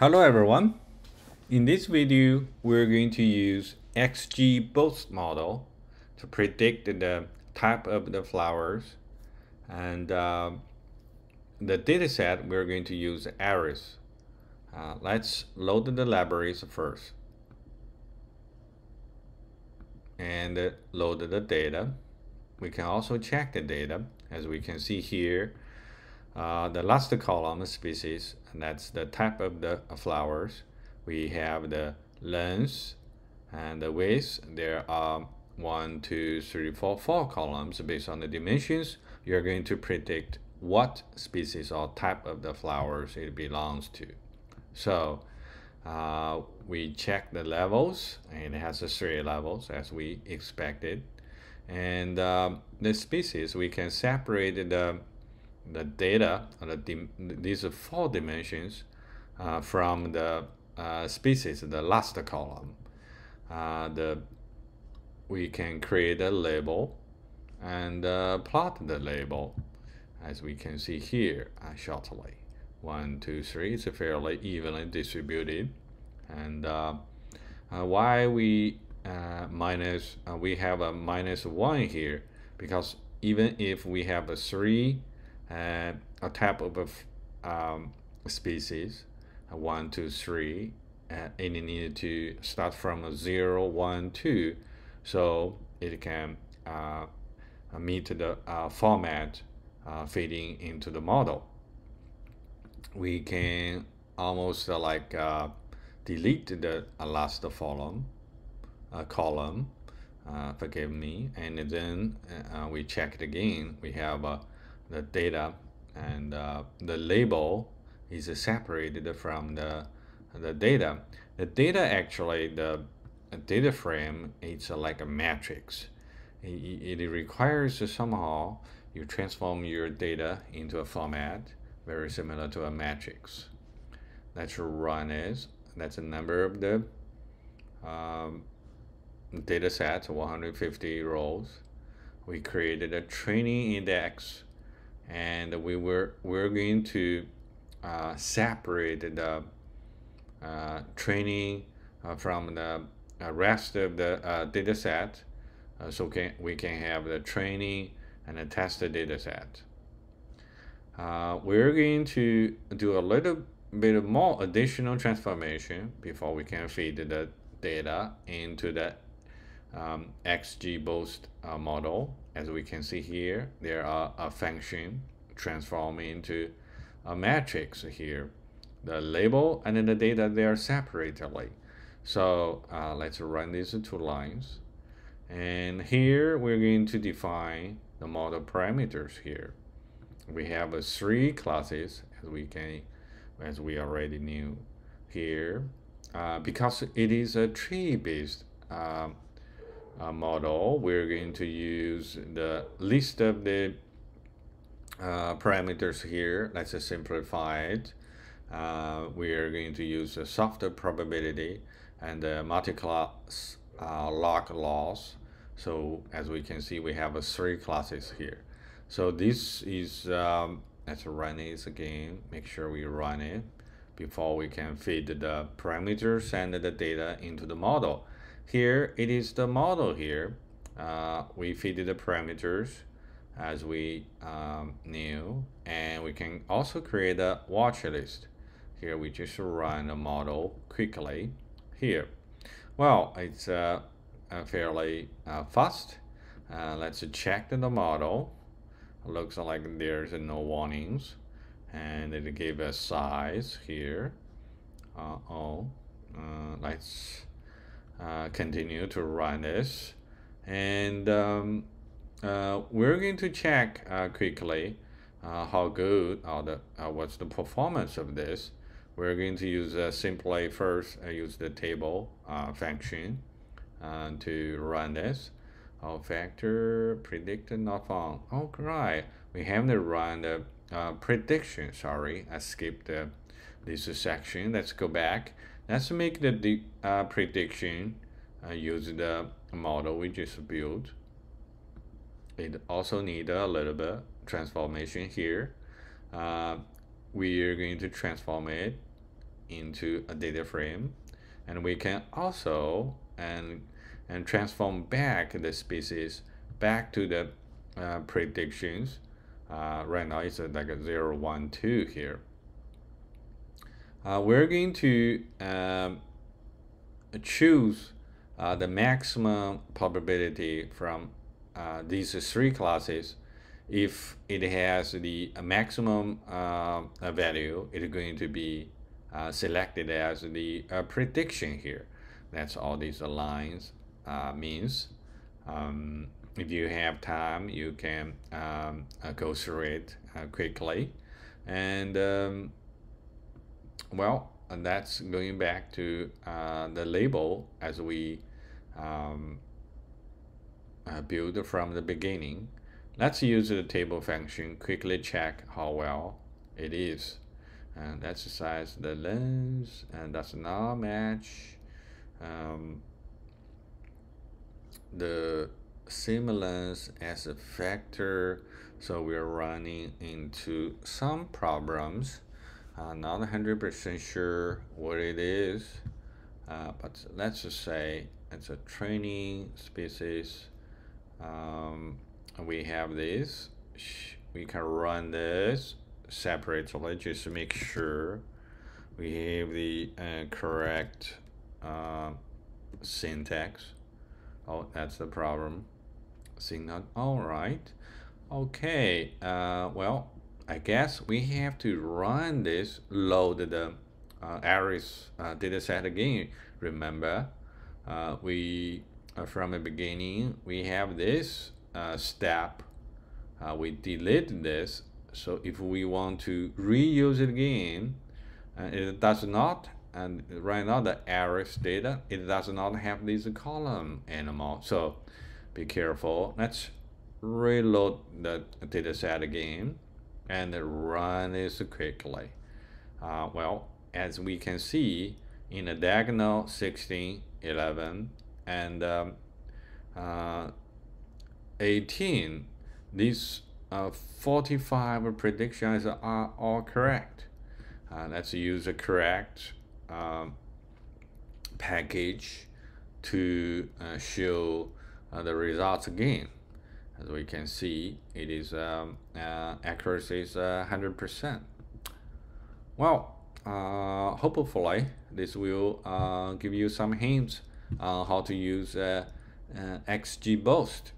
Hello everyone. In this video, we're going to use XGBoost model to predict the type of the flowers and uh, the dataset we're going to use Iris. Uh, let's load the libraries first and uh, load the data. We can also check the data as we can see here uh, the last column species, that's the type of the flowers. We have the length and the width. There are one, two, three, four, four columns based on the dimensions. You're going to predict what species or type of the flowers it belongs to. So uh, we check the levels, and it has the three levels as we expected. And um, the species, we can separate the the data, the these four dimensions uh, from the uh, species, the last column. Uh, the we can create a label and uh, plot the label as we can see here uh, shortly. One, two, three, it's fairly evenly distributed. And uh, why we minus, we have a minus one here because even if we have a three uh, a type of um, species, one, two, three, and it needed to start from a zero, one, two, so it can uh, meet the uh, format uh, fitting into the model. We can almost uh, like uh, delete the last column, column, forgive me, and then we check it again. We have the data and uh, the label is separated from the the data. The data actually the data frame it's like a matrix. It, it requires somehow you transform your data into a format very similar to a matrix. That's run is that's the number of the um, data set 150 rows. We created a training index and we were we're going to uh, separate the uh, training uh, from the uh, rest of the uh, data set uh, so can, we can have the training and the test data set. we're going to do a little bit of more additional transformation before we can feed the data into the um, XGBoost uh, model. As we can see here, there are a function transform into a matrix here. The label and then the data, they are separately. So uh, let's run these two lines. And here we're going to define the model parameters here. We have uh, three classes as we can, as we already knew here. Uh, because it is a tree-based um, uh, model, we're going to use the list of the uh, parameters here. Let's just simplify it. Uh, we are going to use a software probability and the multi-class uh, log loss. So as we can see, we have three classes here. So this is, um, let's run it again. Make sure we run it before we can feed the parameters and the data into the model. Here it is the model here. Uh, we feed the parameters as we um, knew and we can also create a watch list. Here we just run a model quickly here. Well, it's uh, fairly uh, fast. Uh, let's check the model. Looks like there's no warnings and it gave us size here. Uh oh, uh, let's uh, continue to run this. And um, uh, we're going to check uh, quickly uh, how good or the, uh, what's the performance of this. We're going to use simply first use the table function to run this. Oh, factor predicted not found. Oh, right. We haven't run the prediction. Sorry, I skipped this section. Let's go back. Let's make the uh, prediction uh, use the model we just built. It also need a little bit transformation here. Uh, we are going to transform it into a data frame and we can also and and transform back the species back to the uh, predictions uh, right now it's like a 0 1 2 here uh, we're going to um, choose uh, the maximum probability from uh, these three classes. If it has the maximum uh, value it's going to be uh, selected as the uh, prediction here. That's all these lines means. Um, if you have time you can um, go through it quickly. And um, well and that's going back to uh, the label as we um, uh, build from the beginning. Let's use the table function, quickly check how well it is. And exercise the size the lens, and does not match um, the semilence as a factor. So we're running into some problems uh, not 100% sure what it is, uh, but let's just say it's a training species. Um, we have this. We can run this separately just to make sure we have the uh, correct uh, syntax. Oh, that's the problem. Syntax. All right. Okay. Uh, well, I guess we have to run this, load the uh, Iris uh, dataset again. Remember, uh, we uh, from the beginning we have this uh, step. Uh, we delete this. So if we want to reuse it again, uh, it does not. And right now the Iris data, it does not have this column anymore. So be careful. Let's reload the dataset again and run this quickly. Uh, well, as we can see in the diagonal 16, 11, and um, uh, 18, these uh, 45 predictions are all correct. Uh, let's use the caret um, package to uh, show uh, the results again as we can see it is um, uh, accuracy is uh, 100% well uh, hopefully this will uh, give you some hints on how to use uh, uh, XGBoost